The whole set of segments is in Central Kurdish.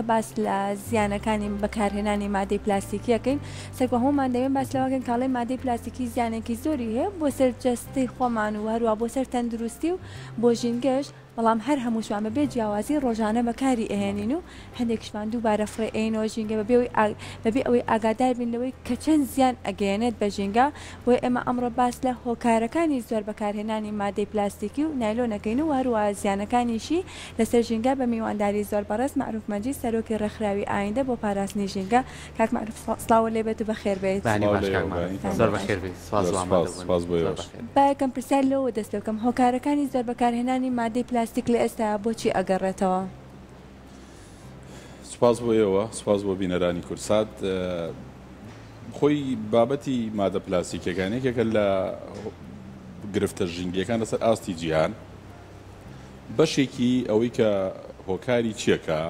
کە باس لە زیانەکانی بەکارهێنانی مادەی پلاستیکیەکەین سەرکەهۆمان دەوێن باس لەواکەن کاڵی مادەی پلاستیکی زیانێکی زۆری هەیە بۆ سەر جەستی خۆمان و هەروە بۆ سەر تەندروستی و بۆ ژینگەشت بەڵام هەر هەمووشوان بەبێ جیاوازی ڕۆژانە بەکاری ئەهێنین و هەندێکشمان دووبارە فڕێ ئەینەوە ژینگە بەبێ بەبێ ئەوەی ئاگادار بین لەوەی کە چەند زیان ئەگەێنێت بە ژینگە بۆی ئێمە ئەمڕۆ باس لە هۆکارەکانی زۆر بەکارهێنانی مادەی پلاستیکی و نایلۆنەکەین و واروە زیانەکانیشی لەسەر ژینگە بە میوانداری زۆر بەڕست معروفمەجی سەرۆکی ڕخراوی ئایندە بۆ پاراستنی ژینگە کاک سلاوە لێبێت و بەخێر بێت باەکەم پرسیار لەوە دەستەکەم هۆکارەکانی زۆر بەکارهێنانی مادەی پلاستیک هەستێک لە ئێستا بۆچی ئەگەڕێتەوە سپاس بۆ ئێوە سپاس بۆ بینەرانی کورسات خۆی بابەتی مادە پلاسیکەکانێکێکە لە گرفتە ژنگیەکان لەسەر ئاستی جیهان بەشێکی ئەوەی کە هۆکاری چیەکە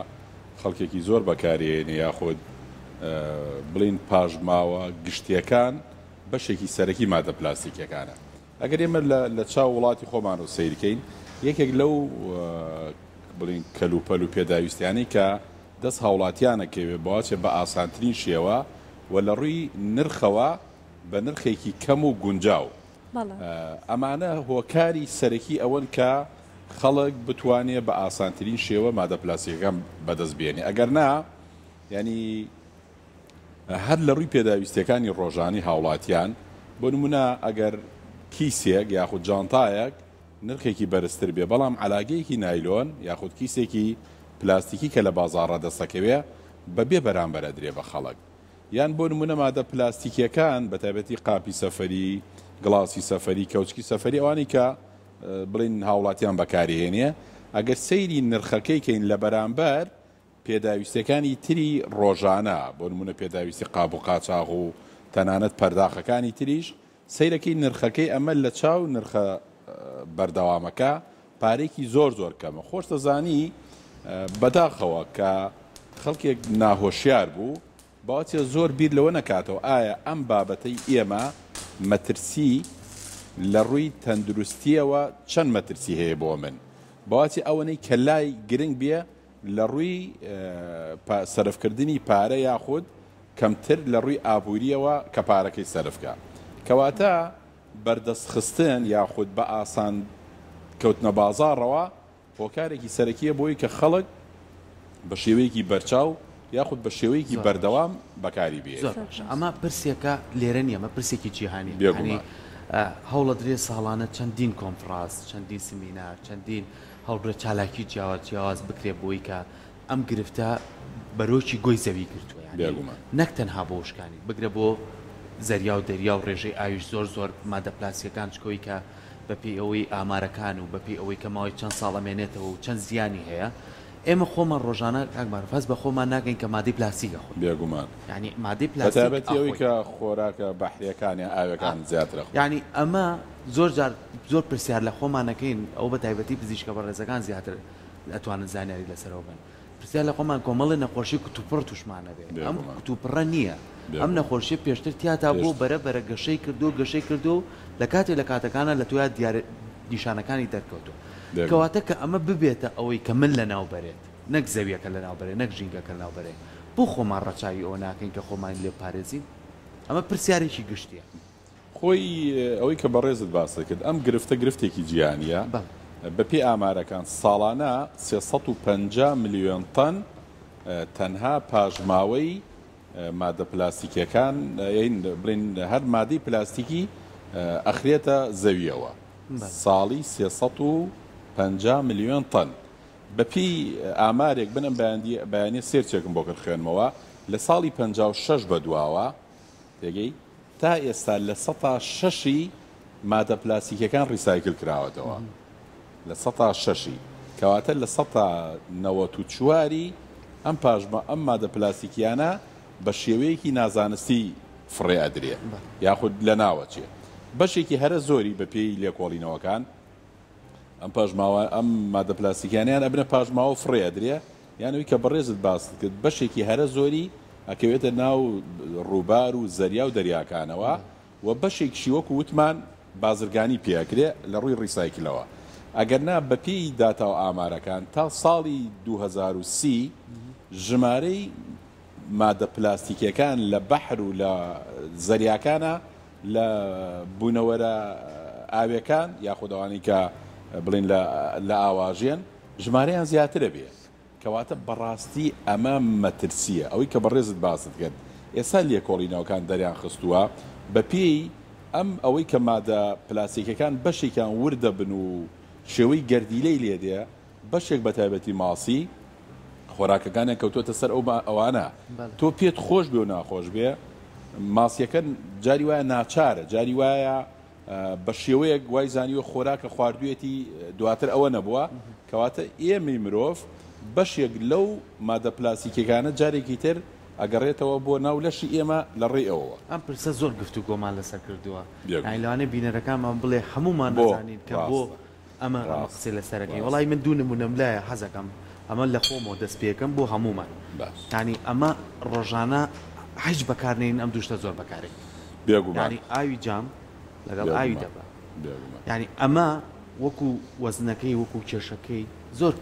خەڵکێکی زۆر بەکارێنێ یاخۆد بڵین پاژماوە گشتیەکان بەشێکی سەرەکی مادە پلاستیکەکانە ئەگەر ئێمە لە چاو وڵاتی خۆمان و سیرکەین یەکێک لەو بڵین کەلوپەل و پێداویستیانی کە دەست هاوڵاتیانەکەوێ بواچێ بە ئاسانترین شێوە و لە ڕووی نرخەوە بە نرخێکی کەم و گونجاو ئەمانە هۆکاری سەرەکی ئەوەن کە خەڵک بتوانێت بە ئاسانترین شێوە مادە پلاسیەکەم بەدەست بێنێ ئەگەر نا ینی هەر لە ڕووی پێداویستەکانی ڕۆژانی هاوڵاتیان بۆ نمونە ئەگەر کیسێک یاخود جانتایەک نرخێکی بەرزتر بێ بەڵام علاگەیەکی نایلۆن یاخود کیسێکی پلاستیکی کە لە بازارڕە دەسەکەوێ بەبێ بەرامبەرە درێ بە خەڵک یان بۆ نمونە مادە پلاستیکیەکان بە تایبەتی قاپی سەفەری گڵاسی سەفەری کەوچکی سەفەری ئەوانی کە بڵین هاوڵاتیان بەکارهێنێ ئەگەر سەیری نرخەکەیکەین لە بەرامبەر پێداویستەکانی تری ڕۆژانە بۆ نمونە پێداویستی قاب و قاچاغ و تەنانەت پەرداخەکانی تریش سیرەکەی نرخەکەی ئەمە لە چاو نرخە بەردەوامەکە پارێکی زۆر زۆر کەمە خۆش دەزانی بەداخەوە کە خەڵکێک ناهۆشیار بوو باچێ زۆر بیر لەوە نکاتەوە ئایا ئەم بابەتەی ئێمە مەترسی لە ڕووی تەندروستیەوە چەند مەترسی هەیە بۆ من باواتی ئەوەنەی کەلای گرنگ بێ لە ڕووی سەرفکردنی پارە یاخود کەمتر لە ڕووی ئابوووریەوە کە پارەکەی سەرفکە کەواتە بەردەستخستن یاخود بە ئاسان کەوتنە بازارڕەوە هۆکارێکی سەرەکیە بۆی کە خەڵک بە شێوەیەکی بەرچاو یاخود بە شێوەیەکی بەردەوام بەکاری بێت ئەمە پرسێکە لێرە نیە ئەمە پرسێکی جیهانی بێنی هەوڵە درێ ساڵانە چەندین کۆنفراس چەندین سمینا چەندین هەڵبرە چالاکی جیاوە جیاواز بکرێ بۆی کە ئەم گرفتە بەرۆکی گۆی زەوی کردووە نەک تەنها بۆ شکانی بگرە بۆ زەریا و دەریا و ڕێژەی ئاویش زۆر زۆر مادەپلاسیەکان چکۆی کە بەپی ئەوەی ئامارەکان و بەپی ئەوەی کە ماوەی چەند ساڵەمێنێتەوە و چەند زیانی هەیە ئێمە خۆمان ڕۆژانە کاکمارفەس بە خۆمان ناگەین کە مادەی پلاسیکە خۆ بێگومان ینی مادەی پلاسیەوەی کە خۆراکە بەحریەکانی ئاوەکان زیاترە ینی ئەمە زۆر زۆر پرسیار لە خۆمانەکەین ئەو بە تایبەتی پزیشکە بە ڕێزەکان زیاتر ئەتوانن زانیاری لەسەرەوە بن پرسیار لە خۆمان کۆمەڵی نەخۆشی کوتوپڕ توشمانە بێت ئەم کوتوپڕە نییە ئەم نەخۆشیە پێشتر تیاتا بۆ بەرە بەرە گەشەی کردو گەشەی کردو لە کاتێک لە کاتەکانە لە تویا دیارە دیشانەکانی دەرکەوتو کەواتە کە ئەمە ببێتە ئەوەی کە من لە ناوبەرێت نەک زەویەکە لە ناوبەرێ نەک ژینگەکە ناوبەرێ بۆ خۆمان ڕەچاوی ئەو ناکەین کە خۆمان لێ پارێزین ئەمە پرسیارێکی گشتیە خۆی ئەوەی کە بەڕێزت باسە کرد ئەم گرفتە گرفتێکی گیانیە بە پێی ئامارەکان ساڵانە 350 میلیۆن تەن تەنها پاژماوەی مادە پلاستیکیەکان بڵین هەر مادەی پلاستیکی ئەخرێتە زەویەوە ساڵی 350 میلیۆن تەن بەپی ئامارێک بنم بەندی بەیانی سێرچێکم بۆ کردخێنمەوە لە ساڵی 56 بەدواوە دەگەی تا ئێستا لە 6 مادە پلاستیکەکان ریسایکل کراوەتەوە لە 6 کەواتە لە 1994 ئەم پاژمە ئەم مادە پلاستیکیانە بە شێوەیەکی نازانستی فڕێئدرێ یاخود لە ناوەچێ بەشێکی هەرە زۆری بە پێی لێکۆڵینەوەکان ئەم پاژماوە ئەم مادە پلاستیکیانیان ئەبنە پاژماوە فڕێئدرێ یانەوەی کە بەڕێزت باست کرد بەشێکی هەرە زۆری ئەکەوێتە ناو ڕووبار و زەریا و دەریاکانەوە و بەشێکشی وەکو وتمان بازرگانی پێکرێ لە ڕووی ڕیسایکلەوە. ئەگەرنا بەپی داتا و ئامارەکان تا ساڵی 2030 ژمارەی مادە پلاستیکیەکان لە بەحر و لە زەریاکانە لە بوونەوەرە ئاوەکان یاخودەوانی کە بڵین لە ئاواژێن ژمارەیان زیاترە بێ کەواتە بەڕاستی ئەمە مەترسیە ئەوەی کە بەڕێزت باست کرد ئێستا لێکۆڵی ناوکان دەریان خستووە بە پێی ئەم ئەوەی کە مادە پلاسیکەکان بەشێکیان وردەبن و شێوەی گردیلەی لێدێ بەشێک بە تایبەتی ماسی خۆراکەکانیان کەوتۆتە سەر ئەو ئەوانە تۆ پێت خۆش بێ و ناخۆش بێ ماسیەکە جاری وایە ناچارە جاری وایە بە شێوەیەک گوای زانیوە خۆراکە خواردوێتی دواتر ئەوە نەبووە کەواتە ئێمەی مرۆڤ بەشێک لەو مادە پلاسیکەکانە جارێکی تر ئەگەڕێتەوە بۆ ناو لەشی ئێمە لە ڕێ ئەوەوە ئەم پرسە زۆر گفتو گۆمان لەسەر کردووە ئایلانە بینەرەکانمان بڵێ هەمومان بۆزانین کە بۆ ئەمە قسێ لەسەرەکەی وڵی من دوو نمونەم لایە حەزەکەم ئەمە لە خۆمەوە دەست پێەکەم بۆ هەمومان تانی ئەمە ڕۆژانە هیچ بەکارنین ئەم دوشتە زۆر بەکارێک بێگوانی ئاوی جام لەگەڵ ئاوی دەبە ینی ئەمە وەکو وەزنەکەی وەکو کێشەکەی زۆر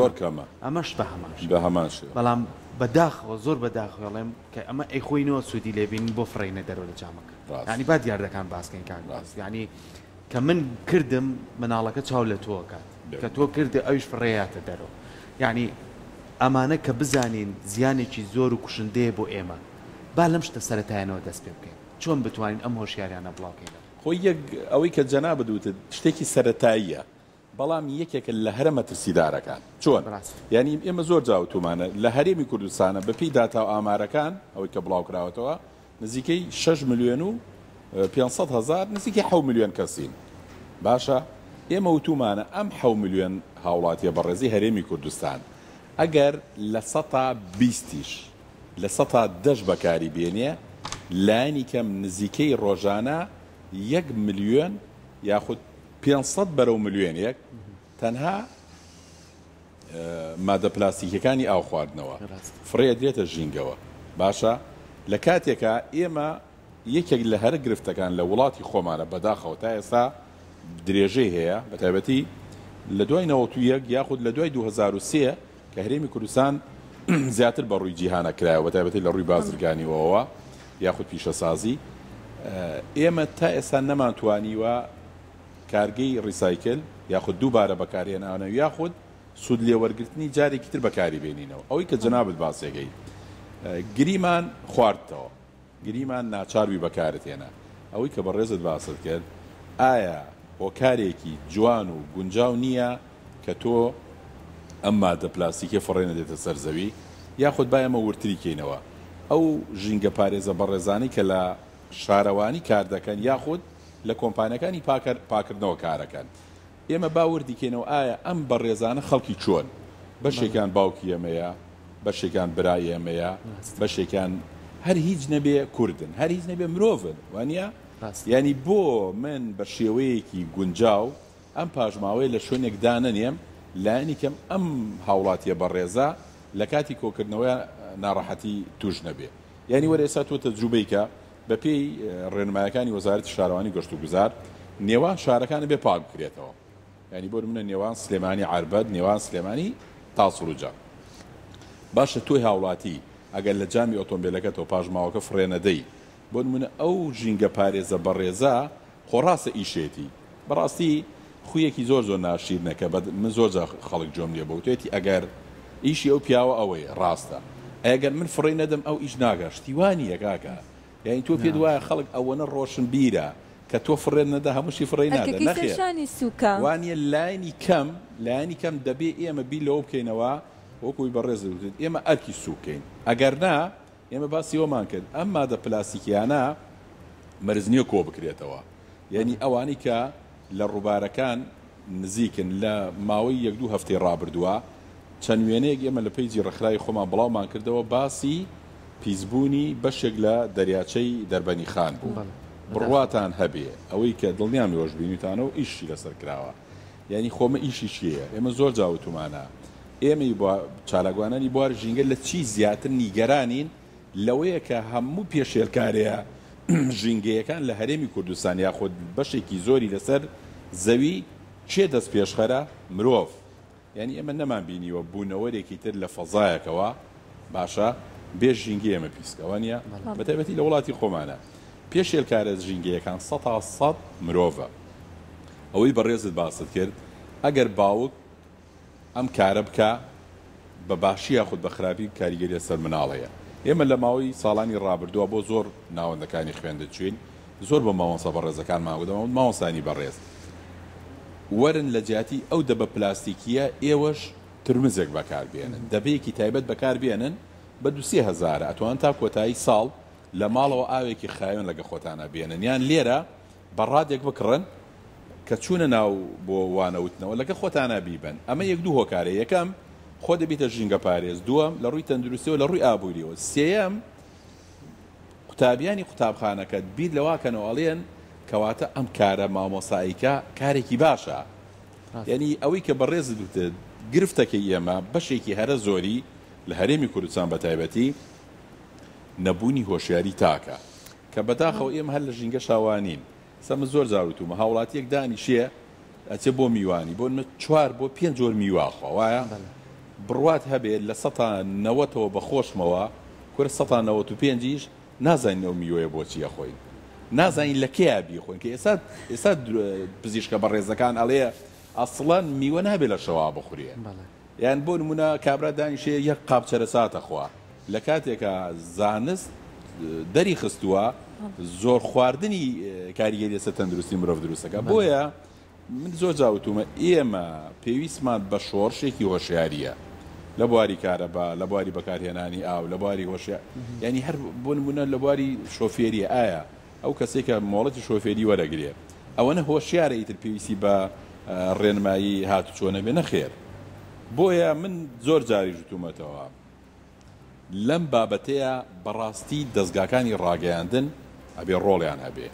زۆر کەمە ئەمەش بە هەماش بە هەماش بەڵام بەداخەوە زۆر بەداخڵێم کە ئەمە ئەیخۆینەوە سوودی لێبین بۆ فڕینە دەرەوە لە جامەکە ینی با دیاردەکان باسکەین کاگاز ینی کە من کردم مناڵەکە چاو لە تۆکات کە تۆ کردی ئەوش فڕێیاتە دەرەوە یعنی ئەمانە کە بزانین زیانێکی زۆر و کوشندەیە بۆ ئێمە با لەم شتە سەتایانەوە دەست پێ بکەین چۆن بتوانین ئەم هۆشیاریانە بڵاوکەینە خۆی یەک ئەوەی کە جەنا بدوتت شتێکی سەتاییە بەڵام یەکێکە لە هەرە مەترسیدارەکان چۆن یعنی ئێمە زۆر جاوتومانە لە هەرێمی کوردستانە بەپی داتا و ئامارەکان ئەوەی کە بڵاوکراوەتەوە نزیکەی 6 میلیۆن و 500 هزار نزیکی ح میلیۆن کەسین باشە ئێمە وتومانە ئەم حە میلیۆن هاوڵاتیە بەڕێزی هەرێمی کوردستان ئەگەر لە سە بیستیش لە سە دەش بەکاری بێنێ لاینی کەم نزیکەی ڕۆژانە یەک میلیۆن یاخود 500 بەرەو میلیۆن یەک تەنها مادە پلاستیکەکانی ئاو خواردنەوە فڕێ درێتە ژینگەوە باشە لە کاتێکە ئێمە یەکێک لە هەر گرفتەکان لە وڵاتی خۆمانە بەداخەوە تا ئێستا درێژەی هەیە بە تایبەتی لە دوای نەوەتویەک یاخود لە دوای 2023 کە هەرێمی کوردستان زیاتر بە ڕووی جیهانە کرایە بە تایبەتی لە ڕووی بازرگانیەوەەوە یاخود پیشەسازی ئێمە تا ئێستا نەمانتوانیوە کارگەی ڕیسایکل یاخود دووبارە بەکارێنانە یاخود سود لێوەرگرتنی جارێکی تر بەکاری بێنینەوە ئەوەی کە جنابت باسێگەی گریمان خواردتەوە گریمان ناچاروی بەکارت هێنا ئەوەی کە بە ڕێزت باست کرد ئایا هۆکارێکی جوان و گونجاو نییە کە تۆ ئەم مادە پلاستیکە فڕێنە دێتە سەرزەوی یاخود بایەمە ورتریکەینەوە ئەو ژینگە پارێزە بەڕێزانی کە لە شارەوانی کار دەکەن یاخود لە کۆمپانیەکانی پاکردنەوە کارەکەن ئێمە باوردیکەینەوە ئایا ئەم بەڕێزانە خەڵکی چۆن بەشێکان باوکی ئەمەیە بەشێکان برای ئەمەیە بەشێکان هەر هیچ نەبێ کوردن هەر هیچ نەبێ مرۆڤن وانە ینی بۆ من بە شێوەیەکی گونجاو ئەم پاژماوەی لە شوێنێکدا نەنیم لاینیکەم ئەم هاوڵاتیە بەڕێزا لە کاتی کۆکردنەوە ناڕەحەتی توش نەبێ ینی وەرێسا تۆ تەجروبیکە بە پێی ڕێنمایەکانی وەزارەتی شارەوانی گەشت و گوزار نێوان شارەکانە بێ پاک بکرێتەوە ینی بۆ منە نێوان سلێمانی عربەت نێوان سلێمانی تاسوروجا باشە توی هاوڵاتی ئەگەر لە جامی ئۆتۆمبیلەکە تۆ پاژماوەکە فرێنەدەی بۆ منە ئەو ژینگە پارێزە بەڕێزا خۆڕاستە ئیشێتی بەڕاستی خویەکی زۆر زۆر ناشیرنەکە بە من زۆر خەڵک جۆم لێ بە توێتی ئەگەر ئیشی ئەو پیاوە ئەوەی ڕاستە ئەگەر من فڕی نەدەم ئەو ئیش ناگەشتیوانی یەکاکە یعنی تۆ پێ دوایە خەڵک ئەوەنە ڕۆشن بیرە کە تۆ فڕێن نەدا هەمووشی فڕی نادەشانی سوکوانە لاینی کەم لاینی کەم دەبێ ئێمە بی لەوە بکەینەوە وەکوی بەڕێز ئێمە ئەرکی سوکەین ئەگەر نا ئێمە باسی وەمان کرد ئەم مادە پلاسیکیانە مەرزنیە کۆ بکرێتەوە یعنی ئەوانی کە لە ڕووبارەکان نزیکن لە ماوەی یەک دوو هەفتەی ڕابردووە چەند وێنەیەک ئێمە لە پیجی ڕخرای خۆمان بڵاومان کردەوە باسی پیسبوونی بەشێک لە دەریاچەی دەربەنی خان بوو بڕواتان هەبێ ئەوەی کە دڵنیام وەشببینیتانە و ئیشی لەسەر کراوە یعنی خۆمە ئیشی چیە ئێمە زۆر جاوتمانە ئێمە چالاگوانانی بوار ژینگە لە چی زیاتر نیگەرانین لەوەیە کە هەموو پێشێلکارەیە ژینگەیەکان لە هەرێمی کوردستان یاخود بەشێکی زۆری لەسەر زەوی چێ دەست پێشخەرە مرۆڤ یعنی ئێمە نەمان بینیوە بوونەوەرێکی تر لە فەزایەکەوە باشە بێژ ژینگی ئێمە پیسکەوانە بەتەبەتی لە وڵاتی خۆمانە پێشێلکارە ژینگەیەکان ١ مرۆڤە ئەوەی بەڕێزت باست کرد ئەگەر باوک ئەم کارە بکە بە باشی یاخود بە خراپی کاریگەری سەر مناڵەیە ئێمە لە ماوەی ساڵانی ڕابردووە بۆ زۆر ناوەندەکانی خوێندە چین زۆر بە ماوەسە بە ڕێزەکان ماوەدەمەون ماوەسانی بەڕێز وەرن لە جیاتی ئەو دەبە پلاستیکیە ئێوەش ترمزێک بەکار بێنن دەبەیەکی تایبەت بەکار بێنن بە دوسێ هزار ئەتوان تا کۆتایی ساڵ لە ماڵەوە ئاوێکی خاوێن لەگە خۆتانە بێنن یان لێرە بەڕادێک بکڕن کە چوونە ناو بۆ وانەوتنەوە لەگە خۆتانە بیبن ئەمە یەک دوو هۆکارە یەکەم خۆ دەبیتە ژینگە پارێز دووەم لە ڕووی تەندروستیەوە لە ڕووی ئابووریەوە سێم قوتابیانی قوتابخانەکەت بیت لەواکەنەوەڵێن کەواتە ئەم کارە مامۆساییکە کارێکی باشە یعنی ئەوەی کە بەڕێز دوتت گرفتەکە ئێمە بەشێکی هەرە زۆری لە هەرێمی کوردستان بە تایبەتی نەبوونی هۆشیاری تاکە کە بەداخەوە ئێمە هەر لە ژینگە شاوانین سەم زۆر زاروتومە هاوڵاتیەک دانیشێ ئەچێ بۆ میوانی بۆ چوار بۆ پێنج جۆر میواخوا وایە بڕات هەبێت لە سە نەوەتەوە بەخۆشمەوە کورە سە نەوەت و پێنجیش نازانین ئەو میوەیە بۆچیە خۆین نازانین لە کێبی خۆین کە ئێستا ئێستا پزیشکە بە ڕێزەکان ئەڵەیە ئەسڵان میوە نابێت لە شەوا بخورێ یان بۆ نمونە کابرا دانیشێ یەک قاپچەرە ساتە خوا لە کاتێکە زانست دەری خستووە زۆر خواردنی کاریگەری سە تەندروستی مرۆڤ دروستەکە بۆیە من زۆر جاوتومە ئێمە پێویستمان بە شۆڕشێکی هۆشیاریە لە بواری کارەبا لە بواری بەکارهێنانی ئاو لە بواری هۆشیە ینی هەر بۆ نمونە لە بواری شۆفێریە ئایا ئەو کەسێک کە مۆڵەتی شۆفێری وەرەگرێ ئەوەنە هۆشیارە ئیتر پێویستی بە ڕێنمایی هات چۆنە بێنە خێر بۆیە من زۆر جاری ژتومەتەوە لەم بابەتەیە بەڕاستی دەستگاکانی ڕاگەیاندن ئەبێ ڕۆڵیان هەبێ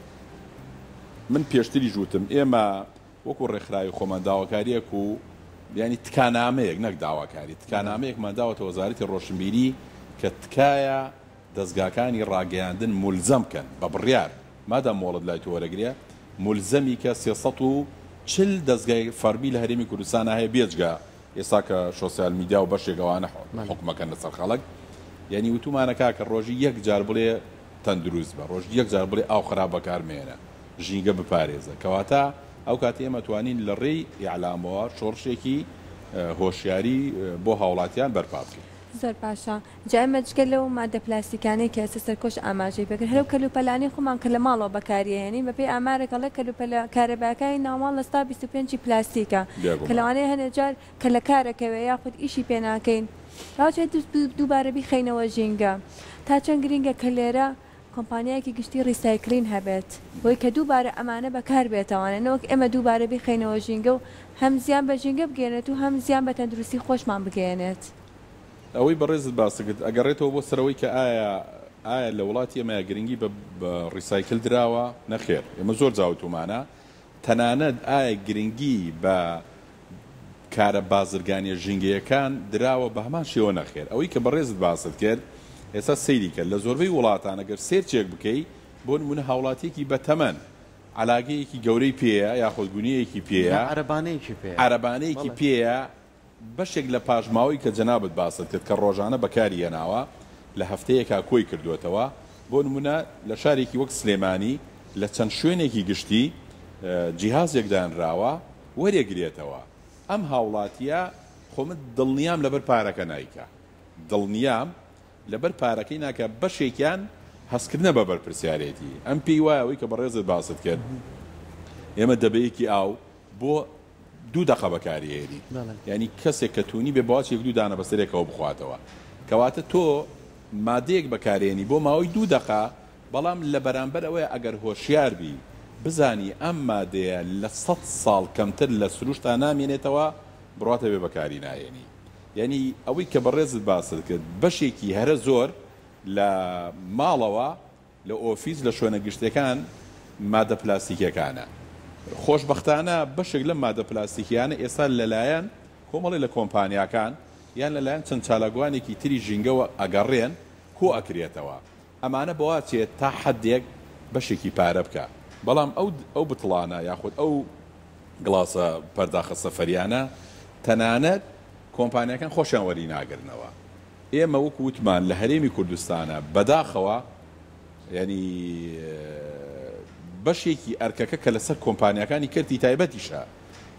من پێشتری ژوتم ئێمە وەکو ڕێکخراوی خۆمەنداوەکاریەک و ینی تکانامەیەک نەک داواکاری تکانامەیەکمان داوەتە وەزارەتی ڕۆشنبیری کە تکایە دەستگاکانی ڕاگەیاندن ملزەم بکەن بە بڕیار مادا مۆڵت لای تۆوەرەگرە ملزەمی کە سێسە و چل دەستگای فەرمی لە هەرێمی کوردستانە هەیە بێجگا ئێستا کە شۆسیال میدیا و بەشێکەوانە حکومەکەن لەسەر خەڵک یعنی وتومانەکە کە ڕۆژی یەک جار بڵێ تەندروست بە ڕۆژ یەک جار بڵێ ئاو خراپ بەکارمێنە ژینگە بپارێزە کەواتە ئەو کاتی ئێمە توانین لە ڕێی یعلامەوە شۆڕشێکی هۆشیاری بۆ هاوڵاتیان بەرپا بکەین. زۆر پاشا جایمەجگە لەو مادە پلاستیکانەی کە ئێستا سەرکۆش ئاماژەی بکرد هەرو کەلوپەلانی خۆمان کە لە ماڵەوە بەکارهێنین بەپی ئامارێکەڵە کەلوپەل کارەباکانی ناوماڵ لەستا 25 پلاستیکە کە لەوانەیە هەنێ جار کە لە کارەکەوێ یاخود ئیشی پێناکەین ڕاوچێت دووبارەبی خینەوە ژینگە تا چەند گرینگە کە لێرە کۆمپانیایەکی گشتی ریسایکلین هەبێت بۆی کە دووبارە ئەمانە بەکار بێتەوانە نەوەک ئێمە دووبارە بخینەوە ژینگە و هەم زیان بە ژینگە بگێنێت و هەم زیان بە تەندروستی خۆشمان بگەێنێت ئەوەی بەڕێزت باسەگت ئەگەڕێتەوە بۆ سەرەوەی کە ئایا ئایا لە وڵاتی ئێمە گرنگی بە ڕیسایکل دراوە نەخێر ئێمە زۆر جاوتومانە تەنانەت ئایا گرنگی بە کارە بازرگانیە ژینگەیەکان دراوە بە هەمان شێوە نەخێر ئەوەی کە بەڕێزت باست کرد ئێستا سەیریکە لە زۆربەی وڵاتانەگەر سێرچێک بکەیت بۆ نمونە هاوڵاتێکی بەتەمەن علاگەیەکی گەورەی پێە یاخۆزگونیەیەکی پێە عربانەیەکی پێ عربانەیەکی پێە بەشێک لە پاژماوەی کە جەنابەت باست کرد کە ڕۆژانە بەکاری هێناوە لە هەفتەیەکا کۆی کردوێتەوە بۆ نمونە لە شارێکی وەک سلێمانی لە چەند شوێنێکی گشتی جیهازێکدانراوە وەرێگرێتەوە ئەم هاوڵاتیە خۆمت دڵنیام لەبەر پارەکە نیکە دڵنیام لەبەر پارەکەی ناکە بەشێکیان هەستکردە بە بەرپسیارەتی ئەم پێی وایەوەی کە بە ڕێزت باست کرد ئێمە دەبەیەکی ئاو بۆ دوو دەخە بەکارهێری ینی کەسێک کە تونی بێ باچێک دوو دانە بەسەرێکەوە بخواتەوە کەواتە تۆ مادەیەک بەکارێنی بۆ ماوەی دوو دقا بەڵام لە بەرامبەر ئەوەیە ئەگەر هۆشیار بی بزانی ئەم مادەیە لە 100 ساڵ کەمتر لە سروشتا نامێنێتەوە بڕاتە بێ بەکاری نایێنی یعنی ئەوەی کە بەڕێزت باست کرد بەشێکی هەرە زۆر لە ماڵەوە لە ئۆفیس لە شوێنە گشتەکان مادە پلاستیکەکانە خۆشببختانە بەشێک لە مادە پلاستیکیانە ئێستا لەلایەن کۆمەڵی لە کۆمپانیاکان یان لەلایەن چەند چالاگوانێکی تری ژینگەوە ئەگەڕێن کۆ ئەکرێتەوە ئەمانە بەواچێت تا حدێک بەشێکی پارە بکە بەڵام ئەو ئەو بتڵانە یاخود ئەو گڵاسە پەرداخە سەفەریانە تەنانەت کۆمپانیەکان خۆشیان وەری ناگرنەوە ئێمە وەک وتمان لە هەرێمی کوردستانە بەداخەوە ینی بەشێکی ئەرکەکە کە لەسەر کۆمپانیەکانی کردی تایبەتیشە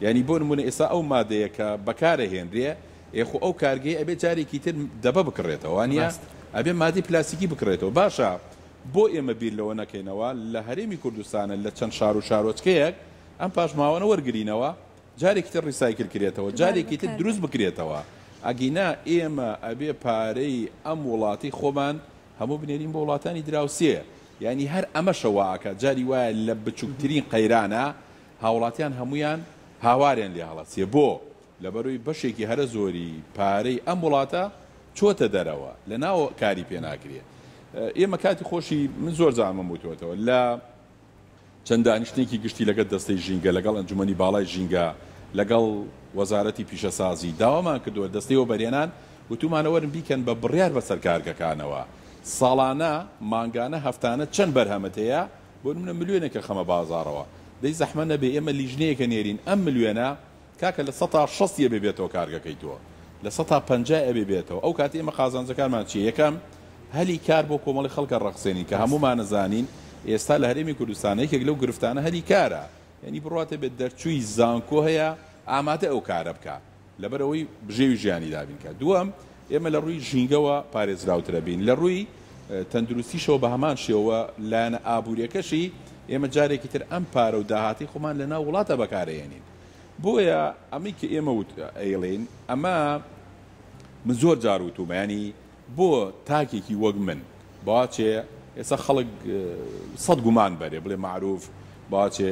ینی بۆ نمونە ئێستا ئەو مادەیەکە بەکارە هێنرێ یخو ئەو کارگەی ئەبێ جارێکی تر دەبە بکڕێتەوە وانە ئەبێ مادی پلاستیکی بکڕێتەوە باشە بۆ ئێمە بیر لەوە نەکەینەوە لە هەرێمی کوردستانە لە چەند شار و شارۆچکەیەک ئەم پاشماوانە وەرگرینەوە جارێکی تر ریسایکل کرێتەوە جارێکی تر دروست بکرێتەوە ئەگینا ئێمە ئەبێ پارەی ئەم وڵاتی خۆمان هەموو بنێرین بە وڵاتانی دراوسێ ینی هەر ئەمە شەواکە جاری وایە لە بچووکترین قەیرانە هاوڵاتیان هەمویان هاوارێن لێ هەڵەتێ بۆ لەبەروی بەشێکی هەرە زۆری پارەی ئەم وڵاتە چۆتە دەرەوە لە ناو کاری پێ ناکرێت ئێمە کاتی خۆشی من زۆر زانمە وتوێتەوە لە چەندانیشتێکی گشتی لەگە دەستەی ژینگە لەگەڵ ئەنجومی باڵای ژینگە لەگەڵ وەزارەتی پیشەسازی داوامان کردووە دەستەوە بەرێنان وتومانەوەرم بیکەن بە بڕیار بە سەرکارگەکانەوە ساڵانە ماگانە هەفتانە چەند بەرهەمەت هەیە بۆ منە ملیێنێکە خەمە بازارەوە دەی زەحمە نەبێ ئێمە لیژنەیەکە نێرین ئەم ملیێنە کاکە لە 16 بێبێتەوە کارگەکەیتوە لە 150 ئەبێ بێتەوە ئەو کاتی ئێمە قازانجەکانمان چی یەکەم هەلی کار بۆ کۆمەڵی خەڵکە ڕەخسێنی کە هەمومان نزانین ئێستا لە هەرێمی کوردستانەیەکێک لەو گرفتانە هەری کارە یعنی بڕاتە بێت دەرچووی زانکۆ هەیە ئاماتە ئەو کارە بکە لەبەرەوەی بژێوی ژیانی دابین کە دووەم ئێمە لە ڕووی ژینگەوە پارێزراوترە بین لە ڕووی تەندروستیشەوە بە هەمان شێوە لایەنە ئابوووریەکەشی ئێمە جارێکی تر ئەم پارە و داهاتی خۆمان لە ناو وڵاتە بەکارێنین بۆیە ئەمی کە ئێمە ئەیڵێن ئەمە من زۆر جار وتومانی بۆ تاکێکی وەک من باچێ ئێستا خەڵک سەد گومان بەرێ بڵێ معروف باچێ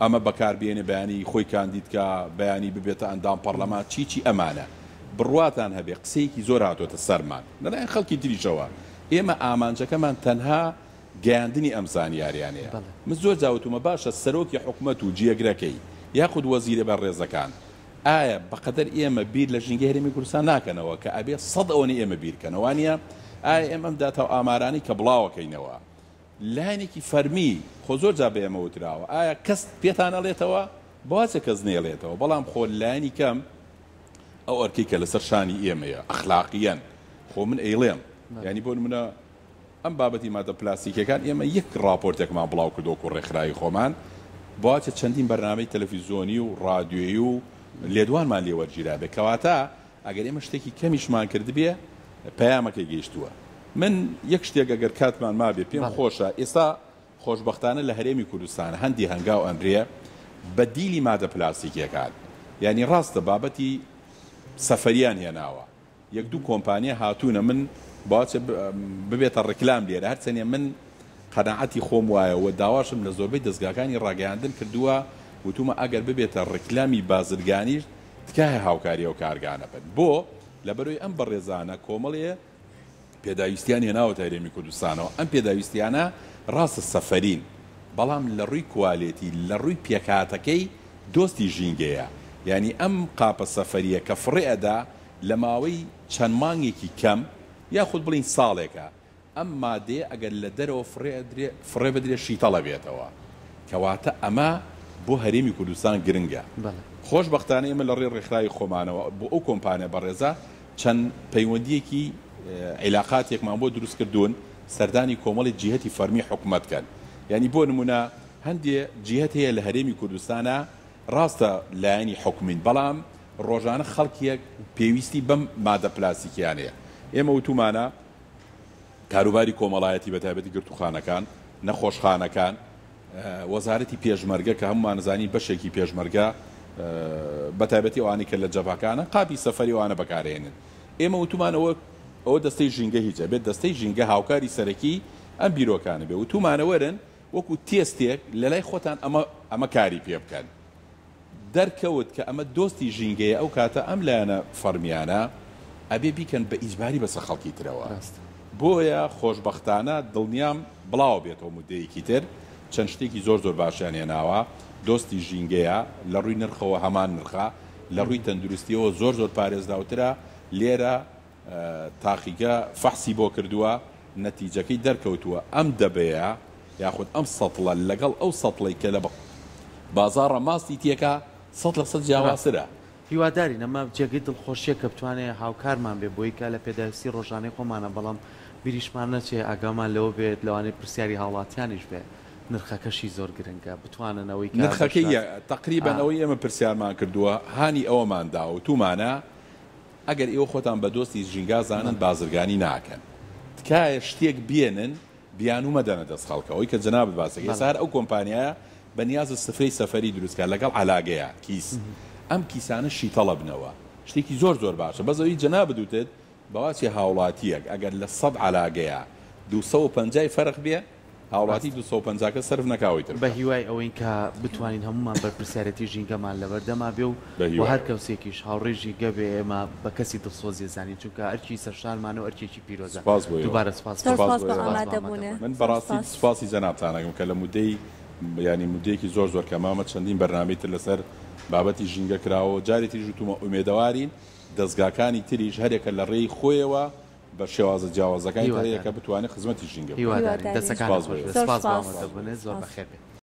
ئەمە بەکاربیێنێ بەیانی خۆی کاندیدکە بەیانی ببێتە ئەندام پەرلەما چیچی ئەمانە بڕواتان هەبێ قسەیەکی زۆر هاتۆتە سەرمان لەلایەن خەڵکی دریشەوە ئێمە ئامانجەکەمان تەنها گەاندنی ئەم زانیاریانەیە من زۆر جاوتمە باشە سەرۆکی حکوومەت و جیەگرەکەی یاخود وەزیرە بە ڕێزەکان ئایا بەقەدەر ئێمە بیر لە ژنگی هەرمی کوردستان ناکەنەوە کە ئەبێ سەد ئەوەی ئێمە بیرکەنەوەوانە ئایا ئەم ئەم داتەوە ئامارانی کە بڵاوەکەینەوە لاینێکی فەرمی خۆ زۆر جا بێمە وتراوە ئایا کەس پێتان ئەڵێتەوە بازە کەس نێڵێتەوە بەڵام خۆ لاینی کەم ئەو ئەرکی کە لەسەر شانی ئێمەیە ئەخلاقیەن خۆ من ئەیڵێم ینی بۆ منە ئەم بابەتی مادە پلاستیکەکان ئێمە یەک راپۆرتێکمان بڵاو کردۆک و ڕێکخرای خۆمان باتە چەندین بەرنامەی تەلەفیزۆنی و رادیۆیی و لێدوانمان لێوەرگیرا بێ کەواتە ئەگەر ئێمە شتێکی کەمیشمان کرد بێ پەیامەکەی گەیشتووە من یەک شتێک ئەگەر کاتمان ما بێ پێم خۆشە ئێستا خۆشببختانە لە هەرێمی کوردستان هەندی هەنگاو ئەمرێ بە دیلی مادە پلاستیکیەکان یعنی ڕاستە بابەتی سەفەریان هێناوە یەک دوو کۆمپانیا هاتوونە من باچە ببێتە ڕکلام لێرە هەرچەنێ من قەنەعەتی خۆم وایەوە داواشم لە زۆربەی دەستگاکانی ڕاگەاندن کردووە وتومە ئەگەر ببێتە ڕکلامی بازرگانیش تکایە هاوکاریەوە کارگانە بن بۆ لە بەرۆی ئەم بەڕێزانە کۆمەڵەیە پێداویستیان هێناوە تایرێمی کوردستانەوە ئەم پێداویستیانە ڕاستە سەفەرین بەڵام لە ڕووی کوالێتی لە ڕووی پێکاتەکەی دۆستی ژینگەیە ینی ئەم قاپە سەفەریە کە فڕێدا لە ماوەی چەند مانگێکی کەم یا خود بڵین ساڵێکە ئەم مادێ ئەگەر لە دەرەوە فڕێ بدرێ شیتەڵە بێتەوە کەواتە ئەمە بۆ هەرێمی کوردستان گرنگە خۆش بەختانە ئمە لە ڕێ ڕێکخراوی خۆمانەوە بۆ ئەو کۆمپانیا بەڕێزە چەند پەیوەندیەکی عیلاقاتێکمان بۆ دروست کردوون سەردانی کۆمەڵی جیهەتی فەرمی حکوومەتکەن یعنی بۆ نمونە هەندێ جیهت هەیە لە هەرێمی کوردستانە ڕاستە لایەنی حکومین بەڵام ڕۆژانە خەڵکیەک پێویستی بەم مادە پلاسیکیانەیە ئێمە وتومانە کاروباری کۆمەڵایەتی بەتابەتی گرتوخانەکان نەخۆشخانەکان وەزارەتی پێشمەرگە کە هەمووانزانی بەشێکی پێشمەرگە بەتابەتی ئەوانی کە لە جەباکانە قاپی سەفری وانە بەکارێنن ئێمە وتمانەوە ئەوە دەستەی ژینگە هیچە بێت دەستەی ژینگە هاوکاری سەرەکی ئەم بیرۆکانە بێ و تومانەوەرن وەکو تێستێک لە لای خۆتان ئەمە ئەمە کاری پێ بکەن دەرکەوت کە ئەمە دۆستی ژینگەیە ئەو کاتە ئەم لایەنە فەرمیانە ئەبێ بیکەن بە ئیجباری بەسە خەڵکی ترەوە بۆیە خۆشببختانە دڵنیام بڵاو بێتەوە مدەیەکی تر چەند شتێکی زۆر زۆر باشیان هێناوە دۆستی ژینگەیە لە ڕووی نرخەوە هەمان نرخە لە ڕووی تەندروستیەوە زۆر زۆر پارێزراوترە لێرە تاقیگە فەحسی بۆ کردووە نەتیجەکەی دەرکەوتووە ئەم دەبەیە یاخود ئەم سەڵە لەگەڵ ئەو سەڵی کە لە بازارە ماستی تێکە سە لە سە جیاواسرە هیواداری نەما جێگەی دڵخۆشیە کە بتوانێت هاوکارمان بێ بۆی کە لە پێداویستی ڕۆژانەی خۆمانە بەڵام بریشمان نەچێ ئاگامان لەوە بێت لەوانەیە پرسیاری هاوڵاتیانیش بێت نرخەکەشی زۆر گرنگە بتواننەوەی نرخەکەی تقریبان ئەوەی ئێمە پرسیارمان کردووە هانی ئەوەماندا و تومانە ئەگەر ئێوە خۆتان بە دۆستی ژینگازانن بازرگانی ناکەن تکایە شتێک بێنن بیانومە دەنە دەست خەڵکەوەی کە جناب باسەکە سار ئەو کۆمپانیایە بە نیاز سفرەی سەفری دروستکە لەگەڵ علاگەیە کیس ئەم کیسانە شیتەڵە بنەوە شتێکی زۆر زۆر باشە بەزەوەی جناب دوتت بەواسی هاوڵاتیەک ئەگەر لە سەد علاگەیە 250 فەرق بێ هاوڵاتی 250کە سرف نکاویتر بە هیوای ئەوەی کە بتوانین هەمومان بەرپسیارەتی ژینگەمان لەبەردەما بێ و هەر کەوسێکیش هاوڕێژی گەبێ ئێمە بە کەسی دڵسۆزیە زانین چونکە ئەرکی سەرشانمانە و ئەرکێکی پیرۆزە دوبارە سپاس من بەڕاستی سپاسی زەنابتانەکەم کە لە مودەی ینی مودەیەکی زۆر زۆر کەمامە چەندین بەرنامیتر لەسەر بابەتی ژینگە کراوە جارێتی ژوتومە ئومێدەوارین دەستگاکانی تریش هەرێکە لە ڕێی خۆیەوە بە شێوازە جیاوازەکانی یەکە بتوانێت خزمەتی ژینگە دەسەکان زۆر بەخێ بێت